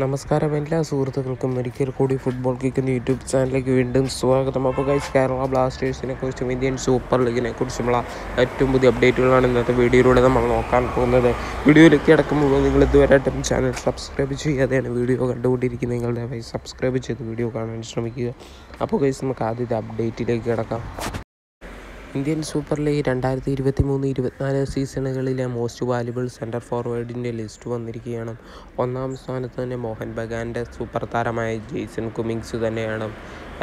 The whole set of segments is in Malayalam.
നമസ്കാരം എല്ലാ സുഹൃത്തുക്കൾക്കും ഒരിക്കൽ കൂടി ഫുട്ബോൾ കിക്കുന്ന യൂട്യൂബ് ചാനലിലേക്ക് വീണ്ടും സ്വാഗതം. അപ്പോൾ ഗൈസ് കേരള ബ്ലാസ്റ്റേഴ്സിനെ കുറിച്ചും ഇന്ത്യൻ സൂപ്പർ ലീഗിനെ കുറിച്ചുമുള്ള ഏറ്റവും പുതിയ അപ്ഡേറ്റുകളാണ് ഇന്നത്തെ വീഡിയോയിലൂടെ നമ്മൾ നോക്കാൻ പോകുന്നത്. വീഡിയോയിലേക്ക് കിടക്കുമ്പോൾ നിങ്ങൾ ഇതുവരെയായിട്ടും ചാനൽ സബ്സ്ക്രൈബ് ചെയ്യാതെയാണ് വീഡിയോ കണ്ടുകൊണ്ടിരിക്കുന്നത്. നിങ്ങളുടെ സബ്സ്ക്രൈബ് ചെയ്ത് വീഡിയോ കാണാൻ ശ്രമിക്കുക. അപ്പോൾ ഗൈസ് നമുക്ക് ആദ്യത്തെ അപ്ഡേറ്റിലേക്ക് കിടക്കാം. ഇന്ത്യൻ സൂപ്പർ ലീഗ് രണ്ടായിരത്തി ഇരുപത്തി മൂന്ന് ഇരുപത്തിനാല് സീസണുകളിലെ മോസ്റ്റ് വാല്യുബിൾ സെന്റർ ഫോർവേഡിന്റെ ലിസ്റ്റ് വന്നിരിക്കുകയാണ്. ഒന്നാം സ്ഥാനത്ത് തന്നെ മോഹൻ ബഗാന്റെ സൂപ്പർ താരമായ ജെയ്സൺ കുമിങ്സ് തന്നെയാണ്.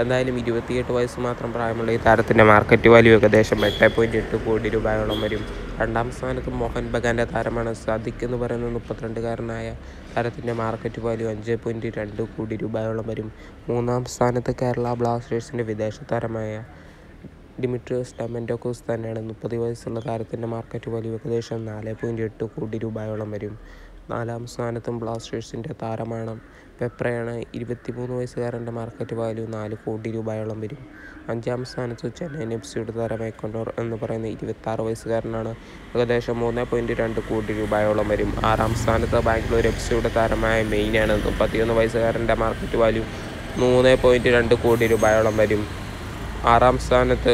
എന്തായാലും ഇരുപത്തിയെട്ട് വയസ്സ് മാത്രം പ്രായമുള്ള ഈ താരത്തിന്റെ മാർക്കറ്റ് വാല്യൂ ഏകദേശം എട്ട് പോയിന്റ് എട്ട് കോടി രൂപയോളം വരും. രണ്ടാം സ്ഥാനത്ത് മോഹൻ ബഗാന്റെ താരമാണ് സദിഖ് എന്ന് പറയുന്ന മുപ്പത്തിരണ്ടുകാരനായ താരത്തിന്റെ മാർക്കറ്റ് വാല്യൂ അഞ്ച് പോയിന്റ് രണ്ട് കോടി രൂപയോളം വരും. മൂന്നാം സ്ഥാനത്ത് കേരള ബ്ലാസ്റ്റേഴ്സിന്റെ വിദേശ താരമായ ഡിമിട്രിയോസ് ഡമൻഡോക്കോസ് തന്നെയാണ് മുപ്പത് വയസ്സുള്ള താരത്തിന്റെ മാർക്കറ്റ് വാല്യൂ ഏകദേശം നാല് പോയിന്റ് എട്ട് കോടി രൂപയോളം വരും. നാലാം സ്ഥാനത്തും ബ്ലാസ്റ്റേഴ്സിന്റെ താരമാണ്. പെപ്രയാണ് ഇരുപത്തിമൂന്ന് വയസ്സുകാരന്റെ മാർക്കറ്റ് വാല്യൂ നാല് കോടി രൂപയോളം വരും. അഞ്ചാം സ്ഥാനത്ത് ചെന്നൈ എഫ് സിയുടെ താരമായി കൊണ്ടോർ എന്ന് പറയുന്ന ഇരുപത്താറ് വയസ്സുകാരനാണ്. ഏകദേശം മൂന്ന് പോയിന്റ് രണ്ട് കോടി രൂപയോളം വരും. ആറാം സ്ഥാനത്ത് ബാംഗ്ലൂർ എഫ് സിയുടെ താരമായ മെയിനാണ് മുപ്പത്തിയൊന്ന് വയസ്സുകാരന്റെ മാർക്കറ്റ് വാല്യൂ മൂന്ന് പോയിന്റ് രണ്ട് കോടി രൂപയോളം വരും. ആറാം സ്ഥാനത്ത്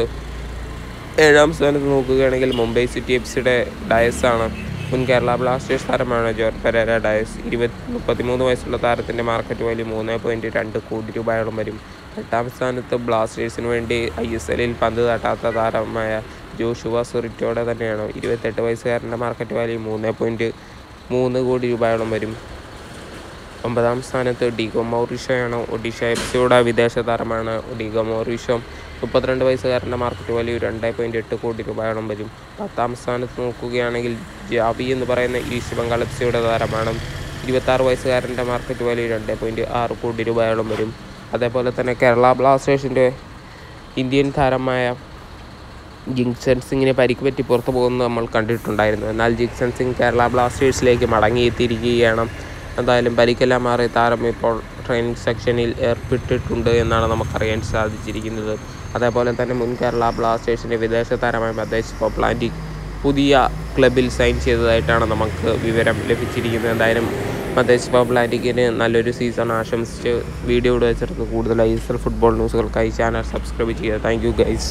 ഏഴാം സ്ഥാനത്ത് നോക്കുകയാണെങ്കിൽ മുംബൈ സിറ്റി എഫ് സിയുടെ ഡയസാണ് മുൻ കേരള ബ്ലാസ്റ്റേഴ്സ് താരമാണ് ജോർജ് പെരേര ഡയസ്. ഇരുപത്തി മുപ്പത്തിമൂന്ന് വയസ്സുള്ള താരത്തിന്റെ മാർക്കറ്റ് വാല്യൂ മൂന്ന് പോയിന്റ് രണ്ട് കോടി രൂപയോളം വരും. എട്ടാം സ്ഥാനത്ത് ബ്ലാസ്റ്റേഴ്സിന് വേണ്ടി ഐ എസ് എല്ലിൽ പന്ത് തട്ടാത്ത താരമായ ജോഷുവ സുറിറ്റോടെ തന്നെയാണ്. ഇരുപത്തെട്ട് വയസ്സുകാരന്റെ മാർക്കറ്റ് വാല്യൂ മൂന്ന് പോയിന്റ് മൂന്ന് കോടി രൂപയോളം വരും. ഒമ്പതാം സ്ഥാനത്ത് ഡിഗോ മൗറിഷോയാണ് ഒഡീഷ എഫ് സിയുടെ വിദേശ താരമാണ് ഡിഗോ മൗറിഷോ മുപ്പത്തിരണ്ട് വയസ്സുകാരന്റെ മാർക്കറ്റ് വാല്യൂ രണ്ട് പോയിന്റ് എട്ട് കോടി രൂപയോളം വരും. പത്താം സ്ഥാനത്ത് നോക്കുകയാണെങ്കിൽ ജാബി എന്ന് പറയുന്ന ഈസ്റ്റ് ബംഗാൾ എഫ് സിയുടെ താരമാണ്. ഇരുപത്താറ് വയസ്സുകാരന്റെ മാർക്കറ്റ് വാല്യൂ രണ്ട് പോയിന്റ് ആറ് കോടി രൂപയോളം വരും. അതേപോലെ തന്നെ കേരള ബ്ലാസ്റ്റേഴ്സിന്റെ ഇന്ത്യൻ താരമായ ജിങ്സൺ സിംഗിനെ പരിക്ക് പറ്റി പുറത്തു പോകുന്നത് നമ്മൾ കണ്ടിട്ടുണ്ടായിരുന്നു. എന്നാൽ ജിങ്സൺ സിംഗ് കേരള ബ്ലാസ്റ്റേഴ്സിലേക്ക് മടങ്ങിയെത്തിയിരിക്കുകയാണ്. എന്തായാലും പരിക്കെല്ലാം മാറി താരം ഇപ്പോൾ ട്രെയിനിങ് സെക്ഷനിൽ ഏർപ്പെട്ടിട്ടുണ്ട് എന്നാണ് നമുക്കറിയാൻ സാധിച്ചിരിക്കുന്നത്. അതേപോലെ തന്നെ മുൻ കേരള ബ്ലാസ്റ്റേഴ്സിന്റെ വിദേശ താരമായ മദേശ് പോപ്ലാന്റിക് പുതിയ ക്ലബിൽ സൈൻ ചെയ്തതായിട്ടാണ് നമുക്ക് വിവരം ലഭിച്ചിരിക്കുന്നത്. എന്തായാലും മദേശ് പോപ്ലാന്റിക്കിന് നല്ലൊരു സീസൺ ആശംസിച്ച് വീഡിയോ ഇവിടെ വെച്ചിരുന്നു. എസ് എൽ ഫുട്ബോൾ ന്യൂസുകൾക്കായി ചാനൽ സബ്സ്ക്രൈബ് ചെയ്യുക. Thank you guys.